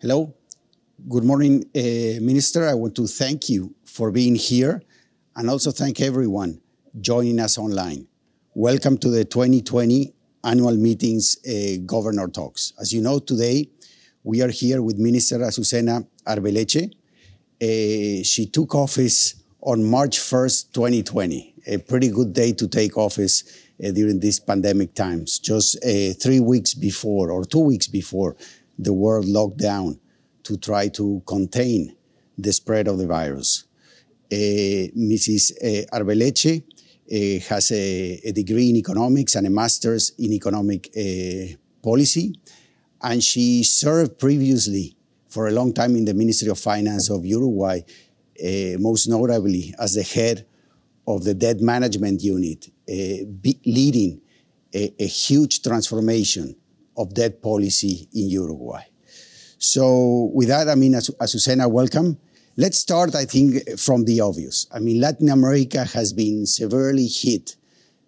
Hello. Good morning, uh, Minister. I want to thank you for being here and also thank everyone joining us online. Welcome to the 2020 annual meetings uh, Governor Talks. As you know, today we are here with Minister Azucena Arbeleche. Uh, she took office on March 1st, 2020, a pretty good day to take office uh, during these pandemic times, just uh, three weeks before or two weeks before the world locked down to try to contain the spread of the virus. Uh, Mrs. Uh, Arbeleche uh, has a, a, degree in economics and a master's in economic policy, and she served previously for a long time in the Ministry of Finance of Uruguay, most notably as the head of the debt management unit, leading a, a huge transformation of debt policy in Uruguay. So with that, I mean, Azucena, welcome. Let's start, I think, from the obvious. I mean, Latin America has been severely hit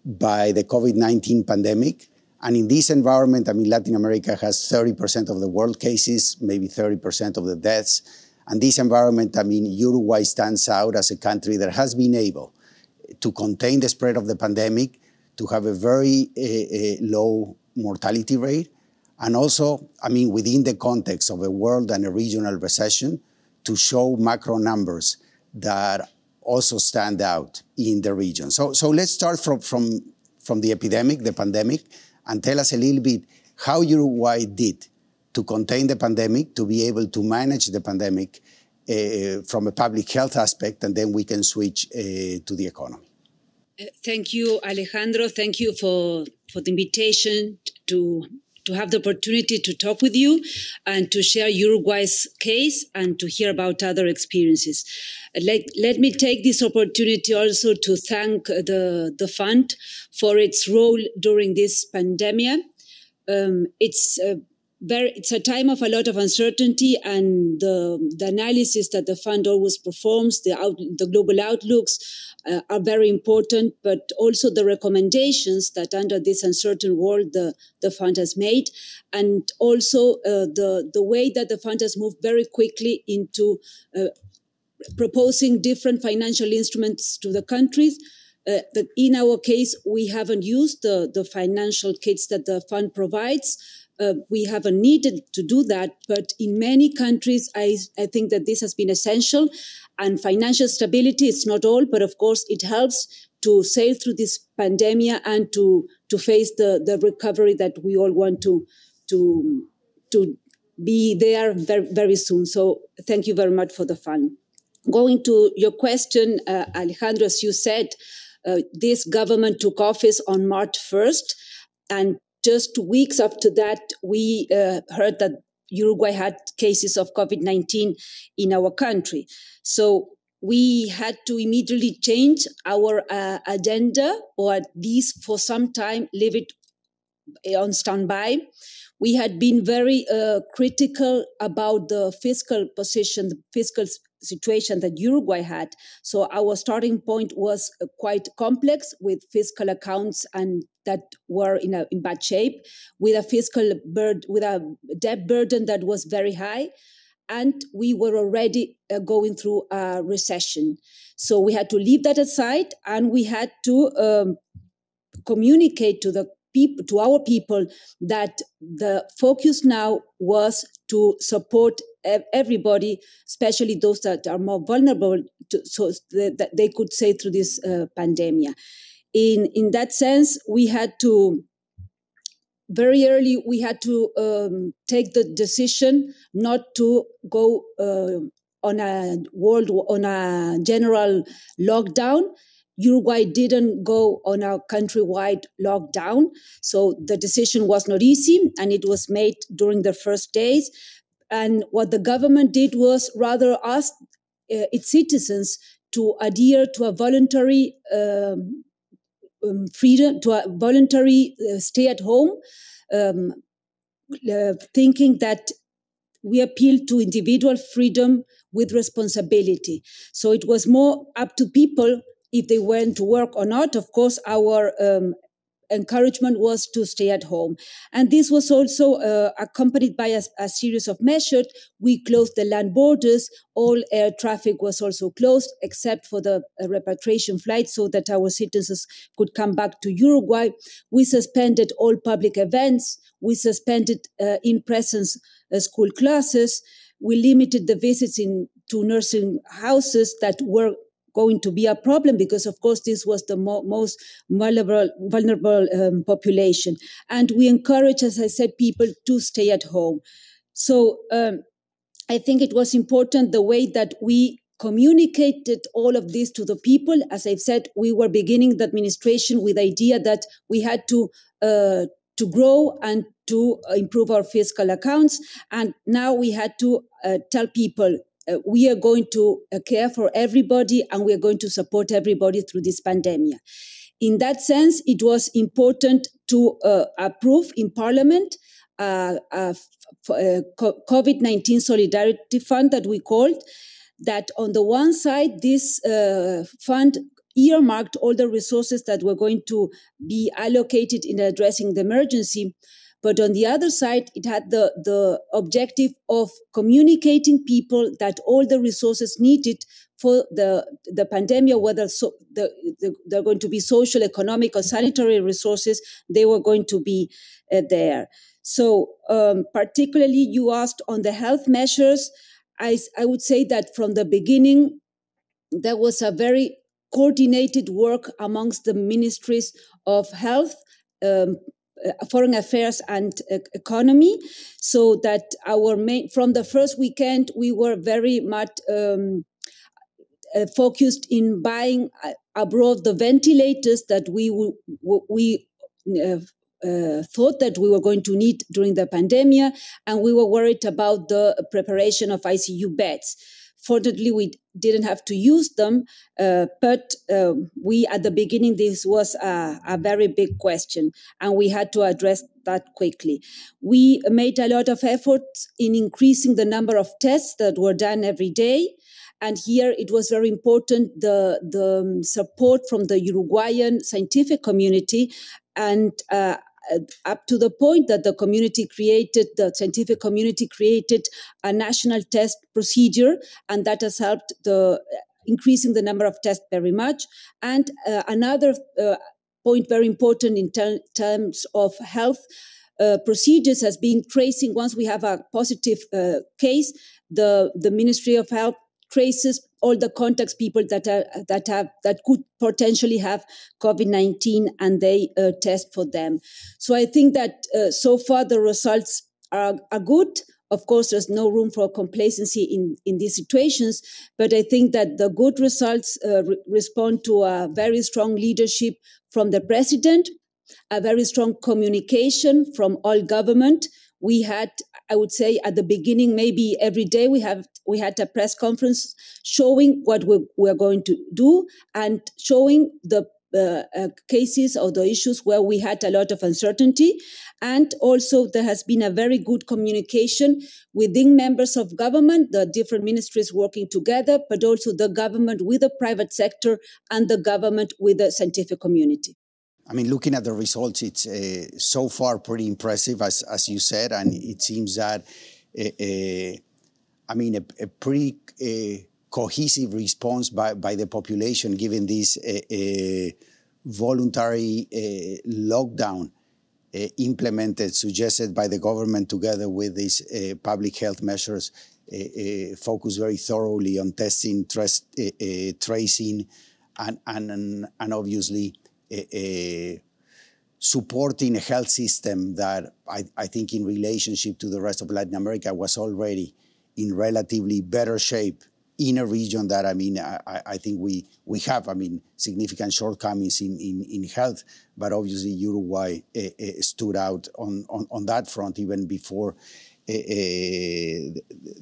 by the COVID-19 pandemic. And in this environment, I mean, Latin America has 30% of the world cases, maybe 30% of the deaths. And this environment, I mean, Uruguay stands out as a country that has been able to contain the spread of the pandemic, to have a very uh, uh, low mortality rate, and also, I mean, within the context of a world and a regional recession, to show macro numbers that also stand out in the region. So, so let's start from, from, from the epidemic, the pandemic, and tell us a little bit how Uruguay did to contain the pandemic, to be able to manage the pandemic uh, from a public health aspect, and then we can switch uh, to the economy. Thank you, Alejandro. Thank you for, for the invitation to to have the opportunity to talk with you and to share Uruguay's case and to hear about other experiences. Let, let me take this opportunity also to thank the, the fund for its role during this pandemic. Um, it's uh, very, it's a time of a lot of uncertainty, and the, the analysis that the fund always performs, the, out, the global outlooks, uh, are very important, but also the recommendations that under this uncertain world the, the fund has made, and also uh, the, the way that the fund has moved very quickly into uh, proposing different financial instruments to the countries. Uh, in our case, we haven't used the, the financial kits that the fund provides uh, we have a needed to do that. But in many countries, I, I think that this has been essential. And financial stability is not all, but of course, it helps to sail through this pandemic and to, to face the, the recovery that we all want to, to, to be there very, very soon. So thank you very much for the fund. Going to your question, uh, Alejandro, as you said, uh, this government took office on March 1st. And just weeks after that, we uh, heard that Uruguay had cases of COVID 19 in our country. So we had to immediately change our uh, agenda, or at least for some time, leave it on standby. We had been very uh, critical about the fiscal position, the fiscal situation that Uruguay had. So our starting point was uh, quite complex with fiscal accounts and that were in a in bad shape, with a fiscal bird with a debt burden that was very high. And we were already uh, going through a recession. So we had to leave that aside and we had to um, communicate to the people to our people that the focus now was to support everybody, especially those that are more vulnerable, to, so that they could say through this uh, pandemic. In in that sense, we had to very early we had to um, take the decision not to go uh, on a world on a general lockdown Uruguay didn't go on a countrywide lockdown. So the decision was not easy and it was made during the first days. And what the government did was rather ask uh, its citizens to adhere to a voluntary um, um, freedom, to a voluntary uh, stay at home, um, uh, thinking that we appeal to individual freedom with responsibility. So it was more up to people if they went to work or not. Of course, our um, encouragement was to stay at home. And this was also uh, accompanied by a, a, series of measures. We closed the land borders. All air traffic was also closed, except for the uh, repatriation flights, so that our citizens could come back to Uruguay. We suspended all public events. We suspended uh, in presence uh, school classes. We limited the visits in, to nursing houses that were going to be a problem because, of course, this was the mo- most vulnerable, vulnerable um, population. And we encourage, as I said, people to stay at home. So um, I think it was important the way that we communicated all of this to the people. As I've said, we were beginning the administration with the idea that we had to uh, to grow and to improve our fiscal accounts, and now we had to uh, tell people uh, we are going to uh, care for everybody and we are going to support everybody through this pandemic. In that sense, it was important to uh, approve in Parliament uh, COVID 19 Solidarity Fund that we called. That on the one side, this fund earmarked all the resources that were going to be allocated in addressing the emergency. But on the other side, it had the, the objective of communicating people that all the resources needed for the, the pandemic, whether so, the, the, they're going to be social, economic, or sanitary resources, they were going to be uh, there. So, um, particularly, you asked on the health measures. I, I would say that from the beginning, there was a very coordinated work amongst the ministries of health, um, foreign affairs and uh, economy so that our main from the first weekend we were very much um, uh, focused in buying uh, abroad the ventilators that we we uh, uh, thought that we were going to need during the pandemic, and we were worried about the preparation of ICU beds. Fortunately, we didn't have to use them, uh, but uh, we at the beginning this was a, a, very big question, and we had to address that quickly. We made a lot of efforts in increasing the number of tests that were done every day. And here it was very important the, the support from the Uruguayan scientific community and uh, up to the point that the community created, the scientific community created a national test procedure, and that has helped the increasing the number of tests very much. And uh, another uh, point, very important in ter- terms of health. Uh, procedures has been tracing once we have a positive uh, case the the ministry of health traces all the contacts people that are that have that could potentially have covid-19 and they uh, test for them. So i think that uh, so far the results are, are good. Of course there's no room for complacency in in these situations but i think that the good results uh, re- respond to a very strong leadership from the president a very strong communication from all government. We had i would say at the beginning maybe every day we have we had a press conference showing what we, we're going to do and showing the uh, uh, cases or the issues where we had a lot of uncertainty. And also, there has been a very good communication within members of government, the different ministries working together, but also the government with the private sector and the government with the scientific community. I mean, looking at the results, it's uh, so far pretty impressive, as, as you said, and it seems that, uh, uh, I mean, a, a pretty uh, cohesive response by, by the population given this uh, uh, voluntary lockdown implemented, suggested by the government together with these public health measures, focus very thoroughly on testing, tracing, and, and, and obviously supporting a health system that I, I, think in relationship to the rest of Latin America was already in relatively better shape in a region that I mean I, I think we we have I mean significant shortcomings in, in, in health, but obviously Uruguay uh, uh, stood out on, on, on that front even before uh,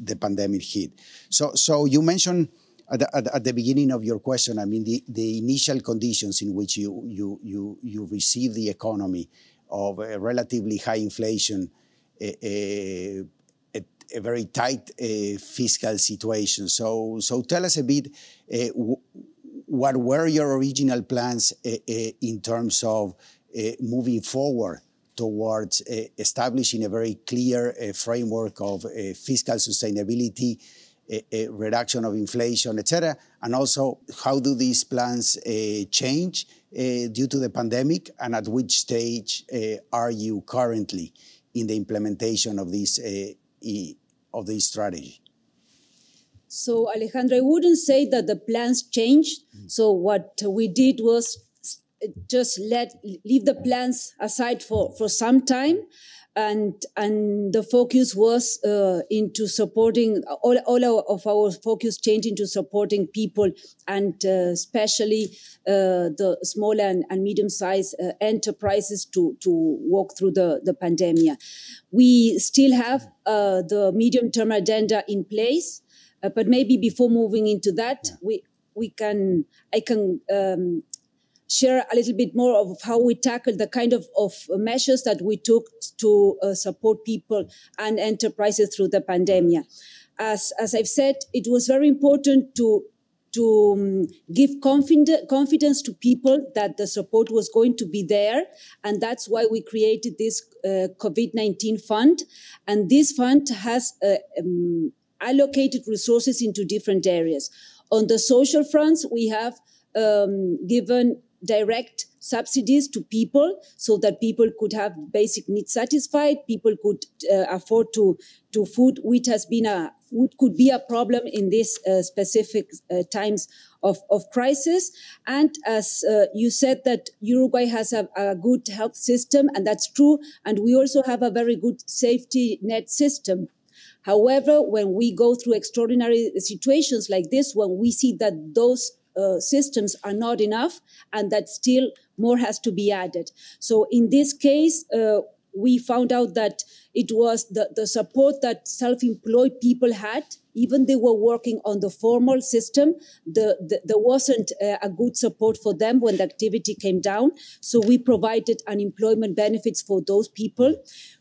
the pandemic hit. So so you mentioned at the, at, at the beginning of your question, I mean, the, the initial conditions in which you, you, you, you receive the economy of a relatively high inflation, a, a, a very tight uh, fiscal situation. So, so tell us a bit uh, what were your original plans uh, in terms of moving forward towards establishing a very clear framework of fiscal sustainability, reduction of inflation, etc. And also, how do these plans uh, change uh, due to the pandemic, and at which stage uh, are you currently in the implementation of this of this strategy? So, Alejandro, I wouldn't say that the plans changed. Mm. So, what we did was just let leave the plans aside for, for some time. And, and the focus was uh, into supporting all, all of our focus changed into supporting people and uh, especially uh, the small and, and medium-sized uh, enterprises to, to walk through the, the pandemic. We still have uh, the medium-term agenda in place, uh, but maybe before moving into that, we we can I can um, share a little bit more of how we tackled the kind of, of measures that we took to uh, support people and enterprises through the pandemic. As as I've said, it was very important to to um, give confid- confidence to people that the support was going to be there. And that's why we created this uh, COVID 19 fund. And this fund has uh, um, allocated resources into different areas. On the social fronts, we have um, given direct subsidies to people so that people could have basic needs satisfied people could uh, afford to to food which has been a which could be a problem in these uh, specific uh, times of, of crisis. And as uh, you said that uruguay has a, a good health system and that's true and we also have a very good safety net system. However, when we go through extraordinary situations like this, when we see that those uh, systems are not enough and that still more has to be added. So in this case, uh, we found out that it was the, the support that self-employed people had even they were working on the formal system the, the, there wasn't uh, a good support for them when the activity came down so we provided unemployment benefits for those people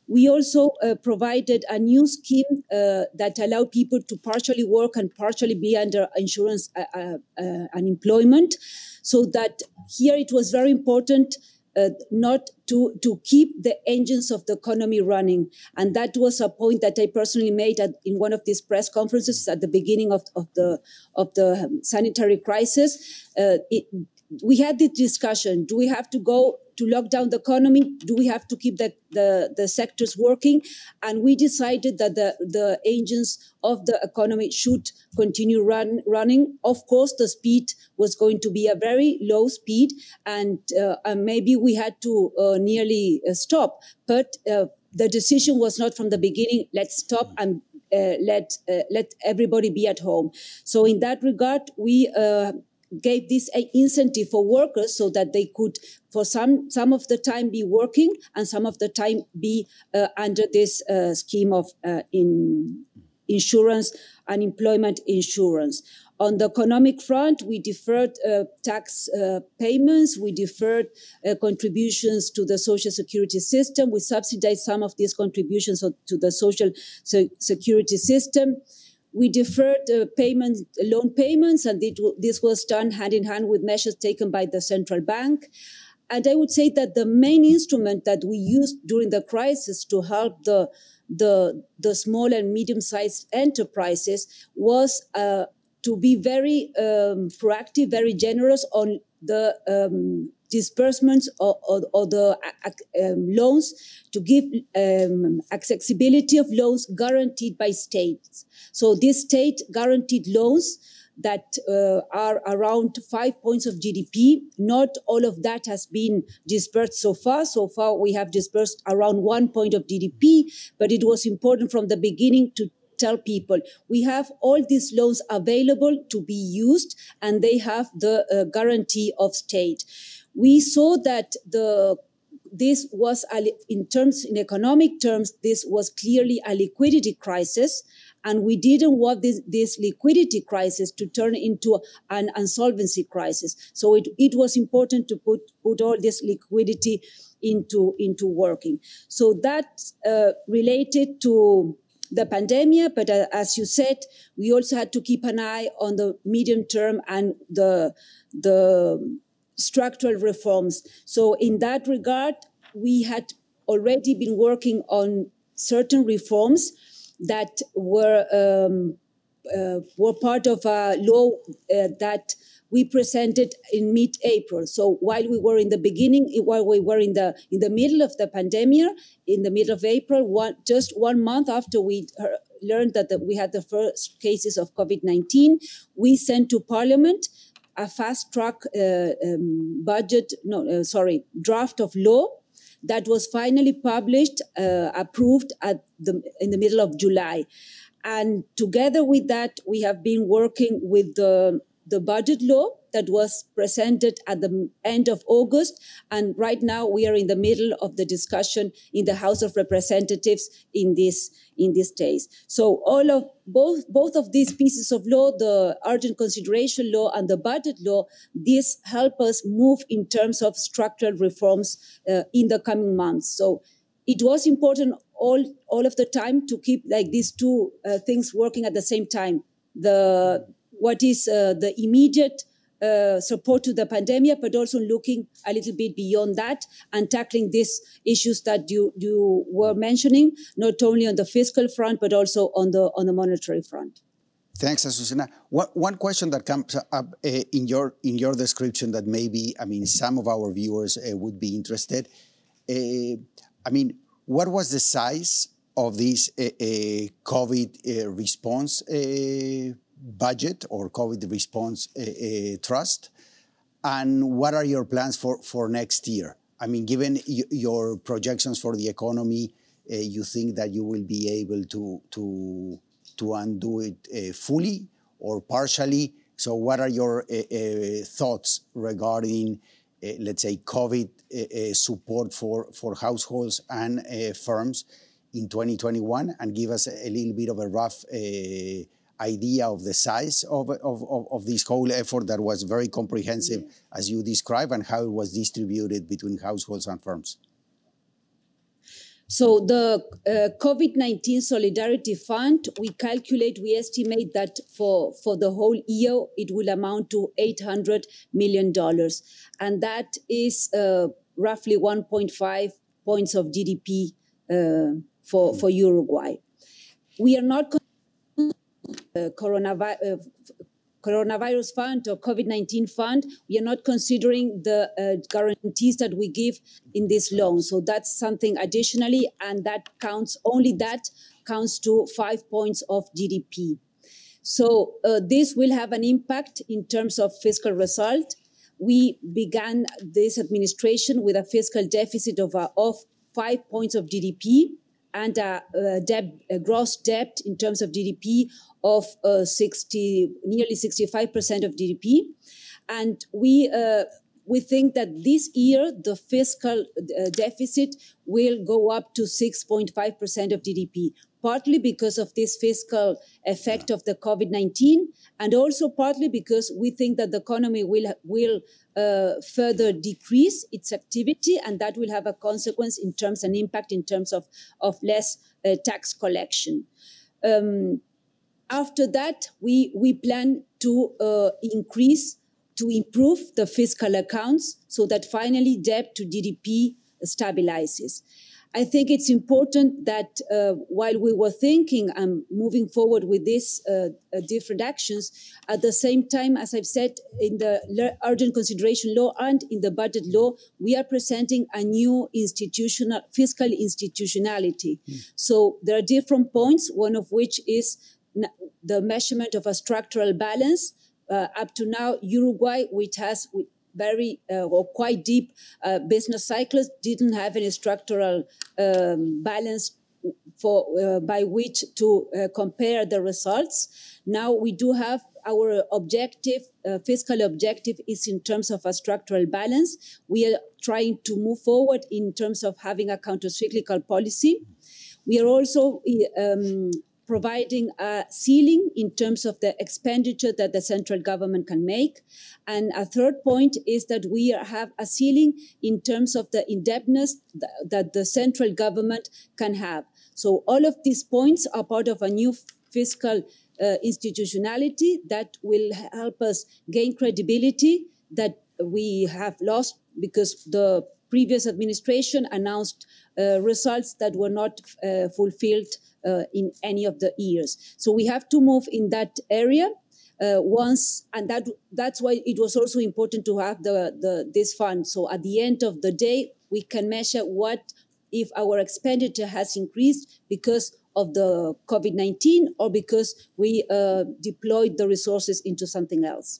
we also uh, provided a new scheme uh, that allowed people to partially work and partially be under insurance uh, uh, uh unemployment. So that here it was very important uh, not to, to keep the engines of the economy running. And that was a point that I personally made at, in one of these press conferences at the beginning of, of the of the sanitary crisis. It, we had this discussion: Do we have to go to lock down the economy? Do we have to keep the, the, sectors working? And we decided that the, the engines of the economy should continue run, running. Of course, the speed was going to be a very low speed, and, uh, and maybe we had to uh, nearly uh, stop. But uh, the decision was not from the beginning, let's stop and uh, let uh, let everybody be at home. So in that regard, we uh, gave this an incentive for workers so that they could for some some of the time be working and some of the time be uh, under this uh, scheme of uh, in insurance unemployment insurance. On the economic front, we deferred uh, tax uh, payments, we deferred uh, contributions to the social security system, we subsidized some of these contributions to the social security system we deferred uh, payment, loan payments, and this was done hand in hand with measures taken by the central bank. And I would say that the main instrument that we used during the crisis to help the the, the small and medium-sized enterprises was uh, to be very um, proactive, very generous on the um, disbursements or, or, or the um, loans to give um, accessibility of loans guaranteed by states. So these state guaranteed loans that uh, are around five points of GDP. Not all of that has been dispersed so far. So far, we have dispersed around one point of GDP, but it was important from the beginning to tell people we have all these loans available to be used and they have the uh, guarantee of state we saw that the this was in terms in economic terms this was clearly a liquidity crisis and we didn't want this, this liquidity crisis to turn into an insolvency crisis. So it, it was important to put put all this liquidity into into working. So that uh, related to the pandemic, but uh, as you said, we also had to keep an eye on the medium term and the the structural reforms. So, in that regard, we had already been working on certain reforms that were um, uh, were part of a law uh, that we presented in mid-April. So while we were in the beginning, while we were in the in the middle of the pandemic, in the middle of April, one just one month after we learned that the, we had the first cases of COVID-19, we sent to Parliament a fast track uh, um, budget, no, uh, sorry, draft of law that was finally published, uh, approved at the, in the middle of July. And together with that, we have been working with the, the budget law that was presented at the end of August. And right now we are in the middle of the discussion in the House of Representatives in this in these days. So all of both both of these pieces of law, the urgent consideration law and the budget law, these help us move in terms of structural reforms uh, in the coming months. So it was important all all of the time to keep like these two uh, things working at the same time. The what is uh, the immediate uh, support to the pandemic, but also looking a little bit beyond that and tackling these issues that you you were mentioning, not only on the fiscal front but also on the on the monetary front. Thanks, Azucena. One, one question that comes up uh, in your in your description that maybe I mean some of our viewers uh, would be interested. Uh, I mean, what was the size of this uh, COVID response? Budget or COVID response uh, uh, trust? And what are your plans for, for next year? I mean, given your projections for the economy, uh, you think that you will be able to, to, to undo it fully or partially? So, what are your thoughts regarding uh, let's say, COVID uh, support for, for households and uh, firms in 2021 and give us a, little bit of a rough idea of the size of, of, of, of, this whole effort that was very comprehensive, as you describe, and how it was distributed between households and firms? So the uh, COVID-19 Solidarity Fund, we calculate, we estimate that for, for the whole year, it will amount to $800 million. And that is uh, roughly 1.5 points of GDP uh, for, for Uruguay. We are not coronavirus, uh, coronavirus fund or COVID-19 fund, we are not considering the uh, guarantees that we give in this loan. So that's something additionally, and that counts, only that counts to five points of GDP. So uh, this will have an impact in terms of fiscal result. We began this administration with a fiscal deficit of, uh, of five points of GDP and a, a, a gross debt in terms of GDP of uh, 60, nearly 65% of GDP. And we, uh, we think that this year the fiscal uh, deficit will go up to 6.5% of GDP, partly because of this fiscal effect of the COVID 19, and also partly because we think that the economy will, will uh, further decrease its activity, and that will have a consequence in terms and impact in terms of, of less uh, tax collection. Um, after that, we, we plan to uh, increase, to improve the fiscal accounts so that finally debt to GDP stabilizes. I think it's important that uh, while we were thinking and moving forward with these uh, uh, different actions, at the same time, as I've said, in the urgent consideration law and in the budget law, we are presenting a new institutional fiscal institutionality. Mm. So there are different points, one of which is the measurement of a structural balance. Uh, up to now, Uruguay, which has very uh, or quite deep uh, business cycles, didn't have any structural um, balance for uh, by which to uh, compare the results. Now we do have our objective, uh, fiscal objective is in terms of a structural balance. We are trying to move forward in terms of having a counter-cyclical policy. We are also um, providing a ceiling in terms of the expenditure that the central government can make. And a third point is that we have a ceiling in terms of the indebtedness that the central government can have. So all of these points are part of a new fiscal uh, institutionality that will help us gain credibility that we have lost because the previous administration announced uh, results that were not uh, fulfilled uh, in any of the years. So we have to move in that area. Uh, once and that that's why it was also important to have the, the this fund so at the end of the day we can measure what if our expenditure has increased because of the covid-19 or because we uh, deployed the resources into something else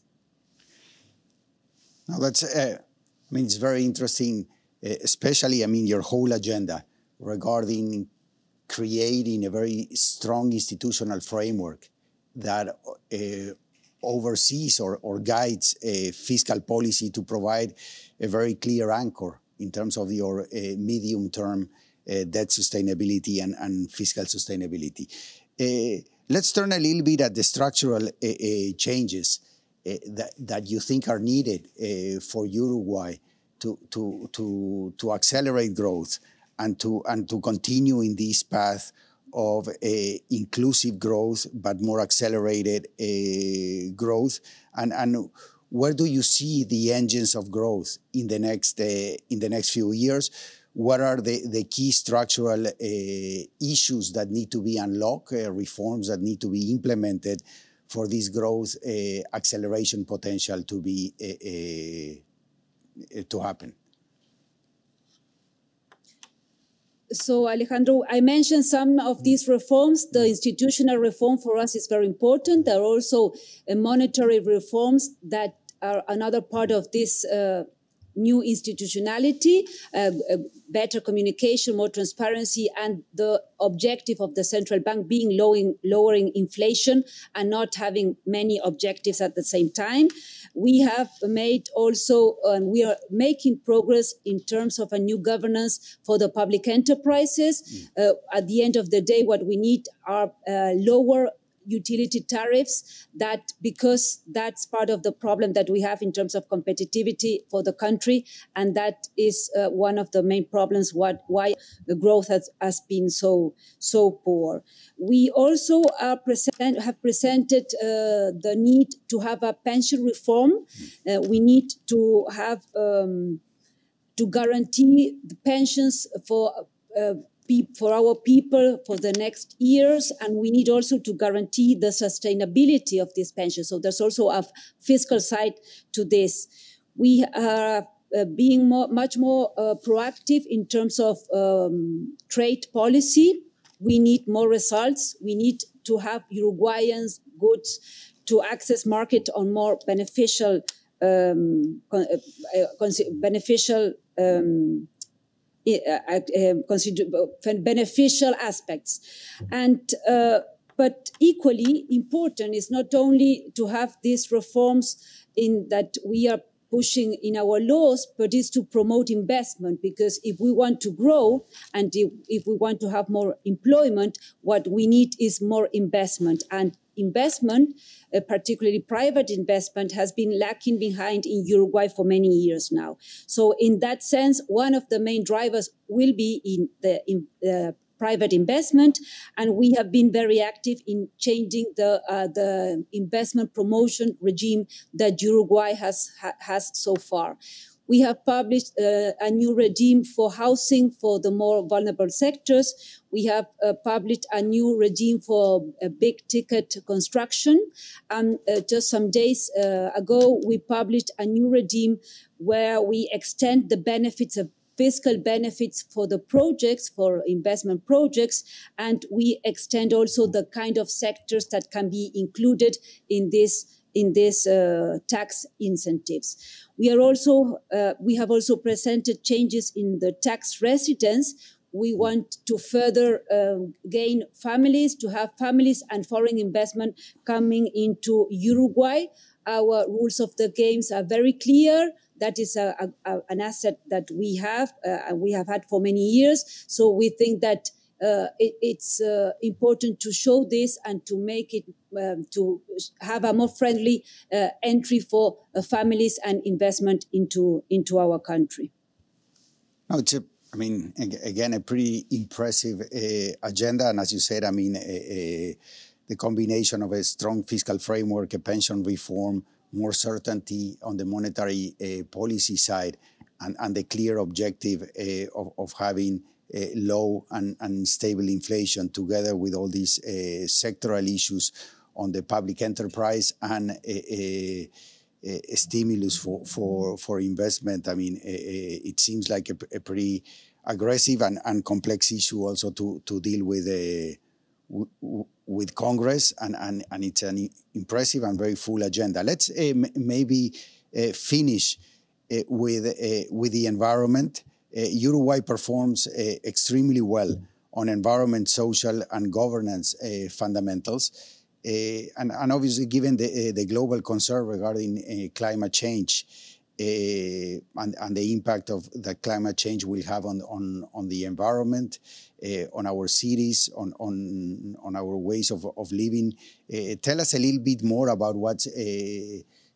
now that's uh, i mean it's very interesting uh, especially i mean your whole agenda regarding creating a very strong institutional framework that uh, oversees or, or guides a fiscal policy to provide a very clear anchor in terms of your uh, medium term uh, debt sustainability and, and fiscal sustainability. Uh, let's turn a little bit at the structural uh, uh, changes uh, that, that you think are needed for Uruguay to, to, to, to accelerate growth and to, and to continue in this path of uh, inclusive growth, but more accelerated uh, growth. And, and where do you see the engines of growth in the next, uh, in the next few years? What are the, the key structural issues that need to be unlocked, reforms that need to be implemented for this growth acceleration potential to be to happen? So Alejandro, I mentioned some of these reforms. The institutional reform for us is very important. There are also uh, monetary reforms that are another part of this uh, new institutionality, uh, uh, better communication, more transparency, and the objective of the central bank being lowering inflation and not having many objectives at the same time. We have made also, and um, we are making progress in terms of a new governance for the public enterprises. Mm. Uh, at the end of the day, what we need are uh, lower utility tariffs that because that's part of the problem that we have in terms of competitivity for the country and that is uh, one of the main problems what why the growth has, has been so so poor. We also are present, have presented uh, the need to have a pension reform. Uh, we need to have um, to guarantee the pensions for uh, for our people for the next years, and we need also to guarantee the sustainability of these pensions. So there's also a fiscal side to this. We are uh, being more, much more uh, proactive in terms of um, trade policy. We need more results. We need to have Uruguayans goods to access market on more beneficial um, uh, uh beneficial um, Uh, um, uh, beneficial aspects. And uh, but equally important is not only to have these reforms in that we are pushing in our laws, but is to promote investment. Because if we want to grow and if, we want to have more employment, what we need is more investment. And investment, uh, particularly private investment, has been lacking behind in Uruguay for many years now. So, in that sense, one of the main drivers will be in the in, uh, private investment, and we have been very active in changing the uh, the investment promotion regime that Uruguay has ha, has so far. We have published uh, a new regime for housing for the more vulnerable sectors. We have uh, published a new regime for a big ticket construction. And uh, just some days uh, ago, we published a new regime where we extend the benefits of fiscal benefits for the projects, for investment projects, and we extend also the kind of sectors that can be included in this in these uh, tax incentives. We are also uh, we have also presented changes in the tax residence. We want to further uh, gain families, to have families and foreign investment coming into Uruguay. Our rules of the games are very clear that is a, a, an asset that we have uh, and we have had for many years. So we think that uh, it, it's uh, important to show this and to make it um, to have a more friendly uh, entry for uh, families and investment into into our country. No, it's a, I mean, again, a pretty impressive uh, agenda, and as you said, I mean, the combination of a strong fiscal framework, a pension reform, more certainty on the monetary uh, policy side, and, and, the clear objective uh, of, of, having uh, low and, and, stable inflation together with all these uh, sectoral issues on the public enterprise and a, a, a stimulus for, for, for investment. I mean, uh, uh, it seems like a, a pretty aggressive and, and, complex issue also to, to deal with with Congress, and, and, and it's an impressive and very full agenda. Let's uh, maybe uh, finish uh, with, with the environment. Uruguay performs extremely well on environment, social, and governance fundamentals. Uh, and, and, obviously, given the, uh, the global concern regarding uh, climate change and, and, the impact of that climate change will have on, on, on the environment, on our cities, on, on, on our ways of, of living, tell us a little bit more about what's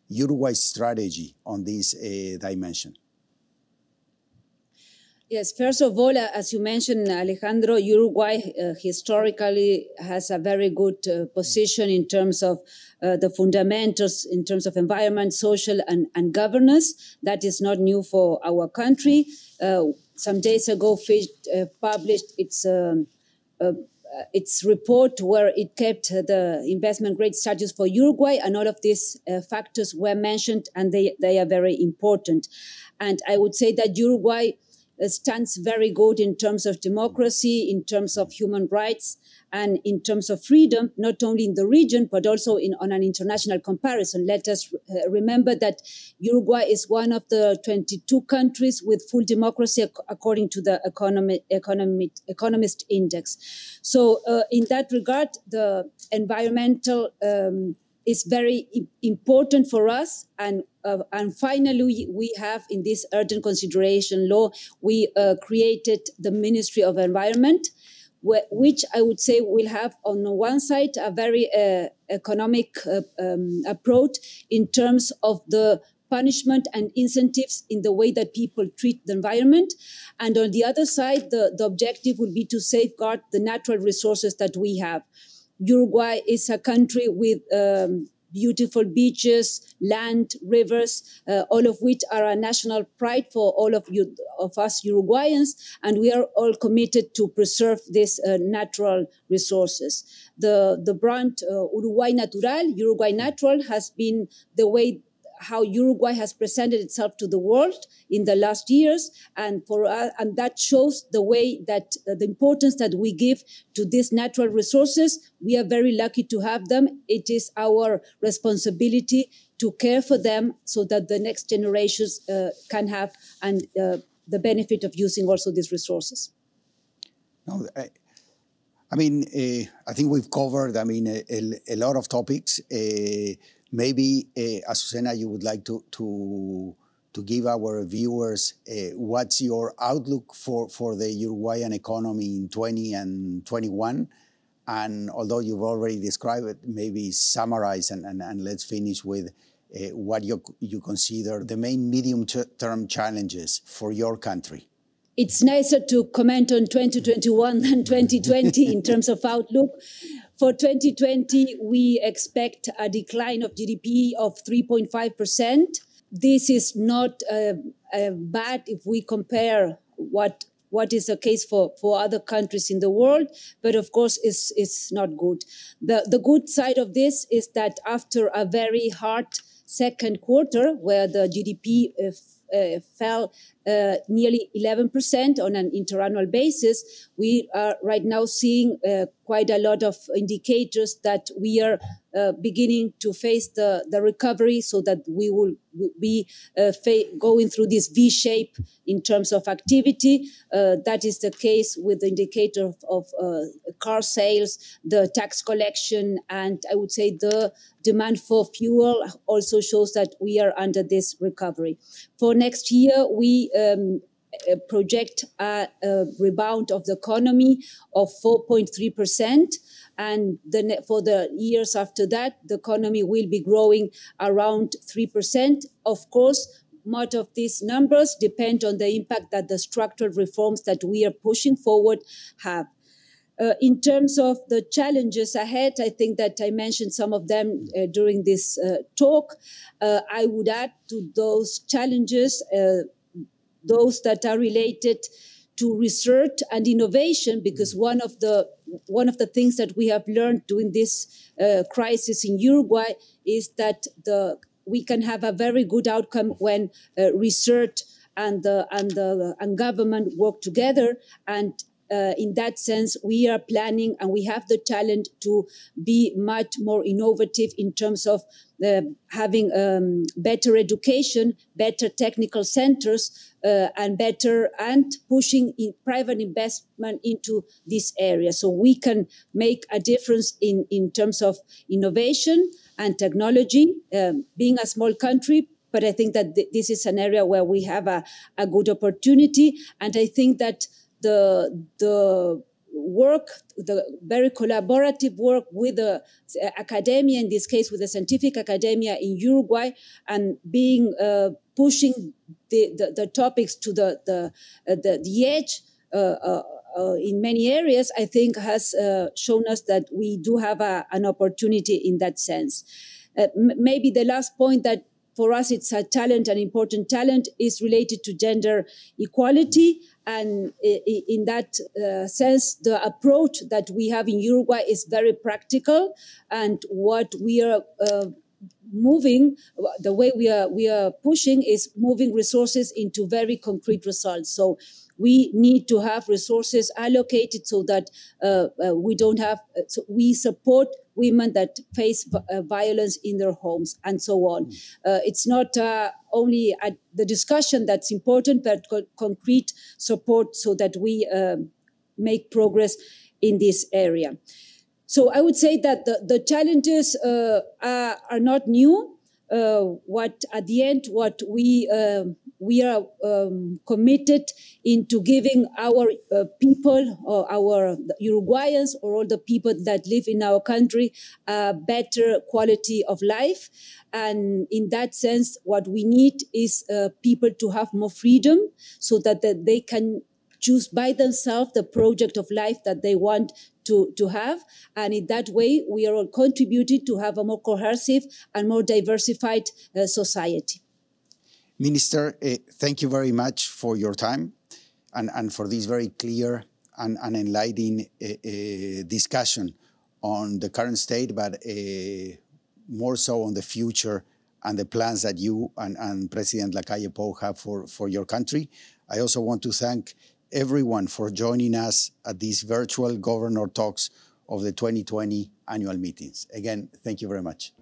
Uruguay's strategy on this dimension. Yes, first of all, uh, as you mentioned, Alejandro, Uruguay uh, historically has a very good uh, position in terms of uh, the fundamentals, in terms of environment, social, and, and governance. That is not new for our country. Uh, some days ago, uh, published its um, its report where it kept the investment grade status for Uruguay, and all of these factors were mentioned, and they, they are very important. And I would say that Uruguay uh, stands very good in terms of democracy, in terms of human rights, and in terms of freedom, not only in the region, but also in, on an international comparison. Let us uh, remember that Uruguay is one of the 22 countries with full democracy according to the economy, economy, Economist Index. So, uh, in that regard, the environmental um, is very important for us. And uh, and finally, we have in this urgent consideration law, we uh, created the Ministry of Environment, which I would say will have on one side a very uh, economic uh, um, approach in terms of the punishment and incentives in the way that people treat the environment. And on the other side, the, the objective will be to safeguard the natural resources that we have. Uruguay is a country with um, beautiful beaches, land, rivers, uh, all of which are a national pride for all of you, of us Uruguayans, and we are all committed to preserve these uh, natural resources. The the brand uh, Uruguay Natural, Uruguay Natural, has been the way how Uruguay has presented itself to the world in the last years, and for uh, and that shows the way that uh, the importance that we give to these natural resources. We are very lucky to have them. It is our responsibility to care for them so that the next generations uh, can have and uh, the benefit of using also these resources. No, I, I mean, uh, I think we've covered. I mean, a, a, a lot of topics. Maybe, uh, Azucena, you would like to, to, to give our viewers uh, what's your outlook for, for the Uruguayan economy in 20 and 21? And although you've already described it, maybe summarize and, and, and let's finish with uh, what you, you consider the main medium term challenges for your country. It's nicer to comment on 2021 than 2020 in terms of outlook. For 2020, we expect a decline of GDP of 3.5%. This is not uh, uh, bad if we compare what what is the case for, for other countries in the world, but of course it's, it's not good. The, the good side of this is that after a very hard second quarter where the GDP uh, uh, fell uh, nearly 11% on an interannual basis, we are right now seeing uh, quite a lot of indicators that we are uh, beginning to face the, the recovery so that we will be uh, fa- going through this V shape in terms of activity. Uh, that is the case with the indicator of, of uh, car sales, the tax collection, and I would say the demand for fuel also shows that we are under this recovery. For next year, we um, project a, a, rebound of the economy of 4.3%. And the, for the years after that, the economy will be growing around 3%. Of course, much of these numbers depend on the impact that the structural reforms that we are pushing forward have. Uh, in terms of the challenges ahead, I think that I mentioned some of them uh, during this uh, talk. Uh, I would add to those challenges uh, those that are related to research and innovation, because one of the one of the things that we have learned during this uh, crisis in Uruguay is that the we can have a very good outcome when research and the and the and government work together and uh, in that sense, we are planning and we have the talent to be much more innovative in terms of uh, having um, better education, better technical centers, uh, and better and pushing in private investment into this area. So we can make a difference in, in terms of innovation and technology. Um, being a small country, but I think that th- this is an area where we have a, a good opportunity. And I think that the the work, the very collaborative work with the academia, in this case with the scientific academia in Uruguay, and being uh, pushing the, the, the, topics to the the uh, the, the, edge. Uh, uh, uh in many areas, I think has uh, shown us that we do have a, an opportunity in that sense. Maybe the last point that for us it's a talent, an important talent, is related to gender equality. And in that uh, sense, the approach that we have in Uruguay is very practical. And what we are uh, moving, the way we are we are pushing is moving resources into very concrete results. So we need to have resources allocated so that uh, uh, we don't have, so we support women that face uh, violence in their homes and so on. Mm. Uh, it's not uh, only the discussion that's important, but co- concrete support so that we um, make progress in this area. So I would say that the, the challenges are, are not new. what at the end, what we um, we are um, committed into giving our uh, people or our Uruguayans or all the people that live in our country a better quality of life. And in that sense, what we need is uh, people to have more freedom so that, that they can choose by themselves the project of life that they want to, to have. And in that way, we are all contributing to have a more cohesive and more diversified uh, society. Minister, uh, thank you very much for your time and, and for this very clear and, and enlightening uh, discussion on the current state, but more so on the future and the plans that you and, and President Lacalle Pou have for, for your country. I also want to thank everyone for joining us at these virtual governor talks of the 2020 annual meetings. Again, thank you very much.